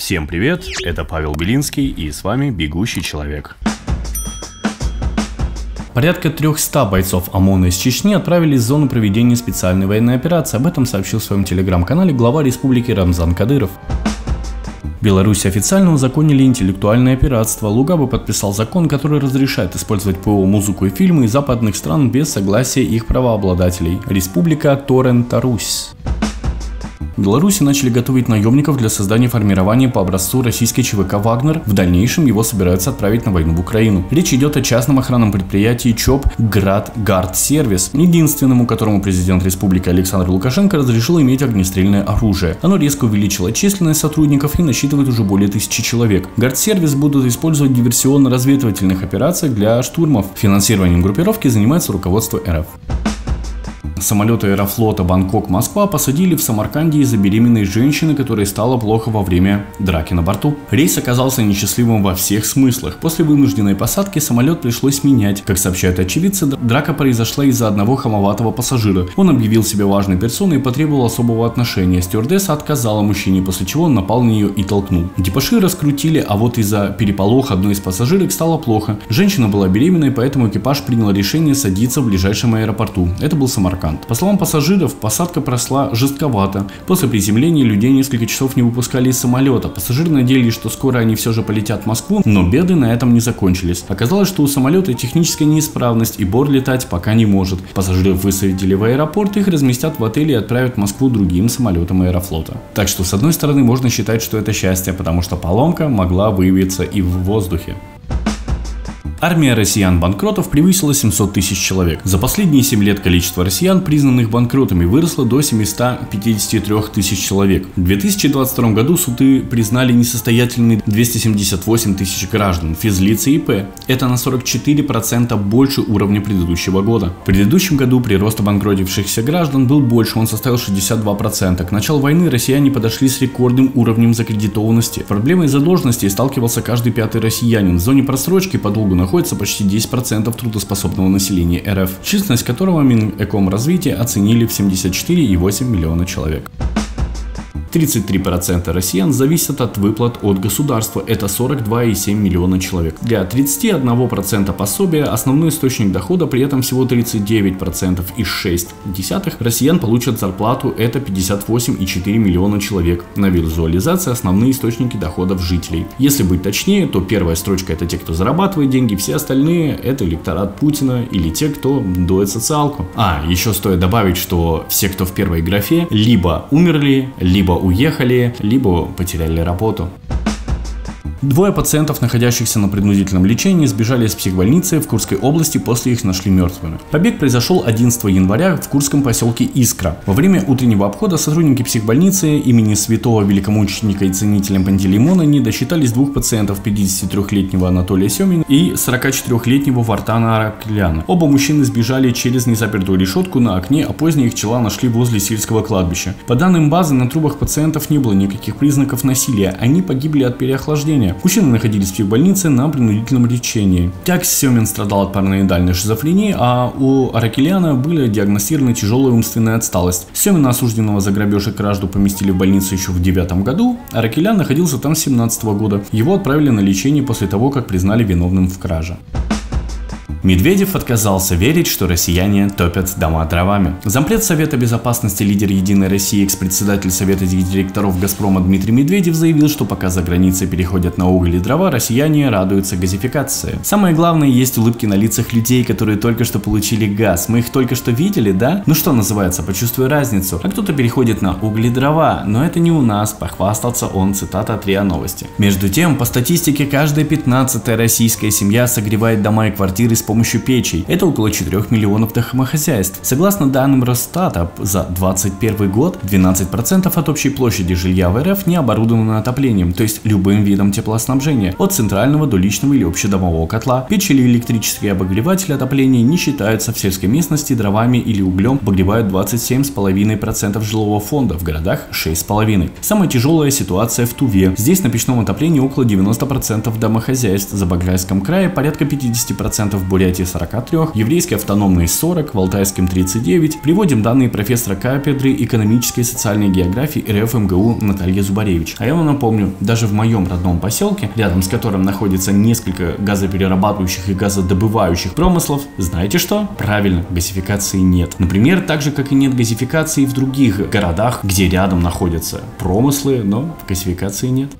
Всем привет, это Павел Белинский и с вами «Бегущий человек». Порядка 300 бойцов ОМОНа из Чечни отправились в зону проведения специальной военной операции. Об этом сообщил в своем телеграм-канале глава республики Рамзан Кадыров. В Беларуси официально узаконили интеллектуальное пиратство. Лугабы подписал закон, который разрешает использовать ПО, музыку и фильмы из западных стран без согласия их правообладателей. Республика Торрента-Русь. В Беларуси начали готовить наемников для создания формирования по образцу российской ЧВК «Вагнер». В дальнейшем его собираются отправить на войну в Украину. Речь идет о частном охранном предприятии ЧОП «Град Гард Сервис», единственному, которому президент республики Александр Лукашенко разрешил иметь огнестрельное оружие. Оно резко увеличило численность сотрудников и насчитывает уже более тысячи человек. Гард Сервис будут использовать диверсионно-разведывательных операциях для штурмов. Финансированием группировки занимается руководство РФ. Самолеты Аэрофлота Бангкок-Москва посадили в Самарканде из-за беременной женщины, которой стало плохо во время драки на борту. Рейс оказался несчастливым во всех смыслах. После вынужденной посадки самолет пришлось менять. Как сообщают очевидцы, драка произошла из-за одного хамоватого пассажира. Он объявил себя важной персоной и потребовал особого отношения. Стюардесса отказала мужчине, после чего он напал на нее и толкнул. Депаши раскрутили, а вот из-за переполоха одной из пассажирок стало плохо. Женщина была беременной, поэтому экипаж принял решение садиться в ближайшем аэропорту. Это был Самарканд. Самарканд. По словам пассажиров, посадка прошла жестковато. После приземления людей несколько часов не выпускали из самолета. Пассажиры надеялись, что скоро они все же полетят в Москву, но беды на этом не закончились. Оказалось, что у самолета техническая неисправность и борт летать пока не может. Пассажиров высадили в аэропорт, их разместят в отеле и отправят в Москву другим самолетом аэрофлота. Так что с одной стороны можно считать, что это счастье, потому что поломка могла выявиться и в воздухе. Армия россиян-банкротов превысила 700 тысяч человек. За последние 7 лет количество россиян, признанных банкротами, выросло до 753 тысяч человек. В 2022 году суды признали несостоятельными 278 тысяч граждан, физлицы и ИП. Это на 44% больше уровня предыдущего года. В предыдущем году прирост обанкротившихся граждан был больше, он составил 62%. К началу войны россияне подошли с рекордным уровнем закредитованности. Проблемой задолженности сталкивался каждый пятый россиянин. В зоне просрочки по долгу на находится почти 10% трудоспособного населения РФ, численность которого Минэкомразвития оценили в 74,8 миллиона человек. 33% россиян зависят от выплат от государства, это 42,7 миллиона человек. Для 31% пособия основной источник дохода при этом всего 39% из 6 россиян получат зарплату, это 58,4 миллиона человек. На визуализации основные источники доходов жителей. Если быть точнее, то первая строчка это те, кто зарабатывает деньги, все остальные это электорат Путина или те, кто дует социалку. А, еще стоит добавить, что все, кто в первой графе, либо умерли, либо уехали, либо потеряли работу. Двое пациентов, находящихся на принудительном лечении, сбежали из психбольницы в Курской области, после их нашли мертвыми. Побег произошел 11 января в Курском поселке Искра. Во время утреннего обхода сотрудники психбольницы имени святого великомученика и ценителя Пантелеймона не досчитались двух пациентов 53-летнего Анатолия Семина и 44-летнего Вартана Аракляна. Оба мужчины сбежали через незапертую решетку на окне, а позднее их тела нашли возле сельского кладбища. По данным базы, на трубах пациентов не было никаких признаков насилия, они погибли от переохлаждения лечения. Мужчины находились в психбольнице на принудительном лечении. Так Семин страдал от параноидальной шизофрении, а у Аракеляна были диагностированы тяжелая умственная отсталость. Семина, осужденного за грабеж и кражду, поместили в больницу еще в девятом году. Аракелян находился там с 17 года. Его отправили на лечение после того, как признали виновным в краже. Медведев отказался верить, что россияне топят дома дровами. Зампред Совета Безопасности, лидер Единой России, экс-председатель Совета директоров Газпрома Дмитрий Медведев заявил, что пока за границей переходят на уголь и дрова, россияне радуются газификации. Самое главное, есть улыбки на лицах людей, которые только что получили газ. Мы их только что видели, да? Ну что называется, почувствуй разницу. А кто-то переходит на уголь и дрова, но это не у нас, похвастался он, цитата от РИА Новости. Между тем, по статистике, каждая пятнадцатая российская семья согревает дома и квартиры с помощью печей. Это около 4 миллионов домохозяйств. Согласно данным Росстата, за 2021 год 12% от общей площади жилья в РФ не оборудовано отоплением, то есть любым видом теплоснабжения, от центрального до личного или общедомового котла. Печь или электрические обогреватели отопления не считаются в сельской местности дровами или углем, обогревают 27,5% жилого фонда, в городах 6,5%. Самая тяжелая ситуация в Туве. Здесь на печном отоплении около 90% домохозяйств, за Баграйском крае порядка 50% Бурятии 43, еврейской автономной 40, в Алтайском 39. Приводим данные профессора кафедры экономической и социальной географии РФ МГУ Натальи Зубаревич. А я вам напомню, даже в моем родном поселке, рядом с которым находится несколько газоперерабатывающих и газодобывающих промыслов, знаете что? Правильно, газификации нет. Например, так же, как и нет газификации в других городах, где рядом находятся промыслы, но газификации нет.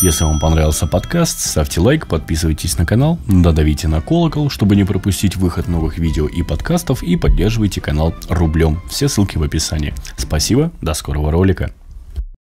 Если вам понравился подкаст, ставьте лайк, подписывайтесь на канал, додавите на колокол, чтобы не пропустить выход новых видео и подкастов и поддерживайте канал рублем. Все ссылки в описании. Спасибо, до скорого ролика.